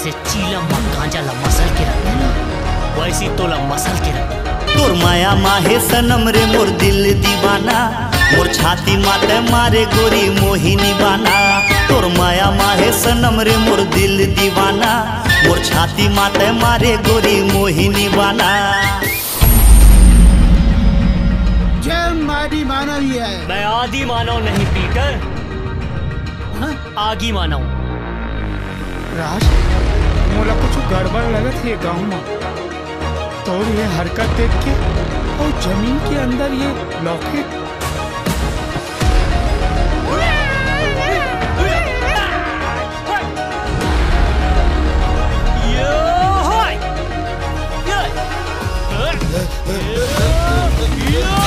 जैसे चीलम मा गांजा ला मसल के रखते ना वैसी तो ला मसल के रखते तोर माया माहे सनम रे मोर दिल दीवाना। मोर छाती माते मारे गोरी मोहिनी बाना। तोर माया माहे सनम रे मोर दिल दीवाना। मोर छाती माते मारे गोरी मोहिनी बाना। मारी मानव ही है। मैं आदि मानव नहीं पीटर। हाँ? आगी मानव। राज? मोला कुछ गड़बड़ लगत है गाँव में। तो ये हरकत देख के और ज़मीन के अंदर ये लॉकेट Yeah!